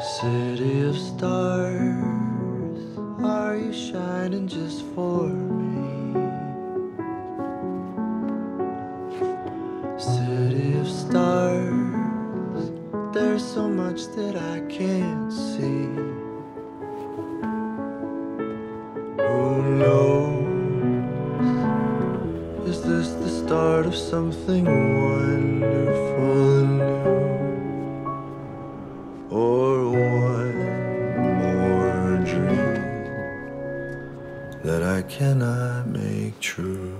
City of stars, are you shining just for me? City of stars, there's so much that I can't see. Who knows? Is this the start of something wonderful Or one more dream that I cannot make true?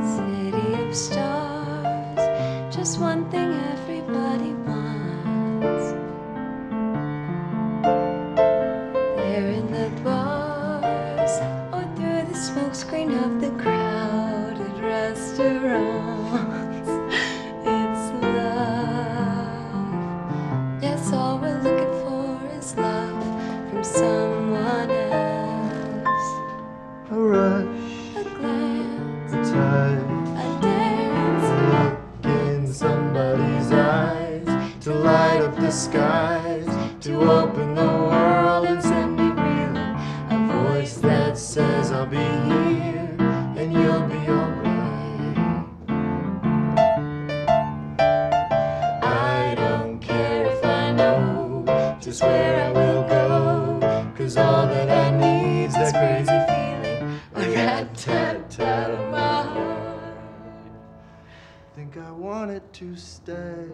City of stars, just one thing everybody wants. There in the bars, or through the smokescreen of the crowded restaurants. From someone else. A rush, A glance, a touch, a dance. a look in somebody's eyes to light up the skies, to open the world and send it reeling. A voice that says, I'll be here and you'll be alright. I don't care if I know just where I will cause all that I need's that crazy feeling, a rat tat tat on my heart. Think I want it to stay.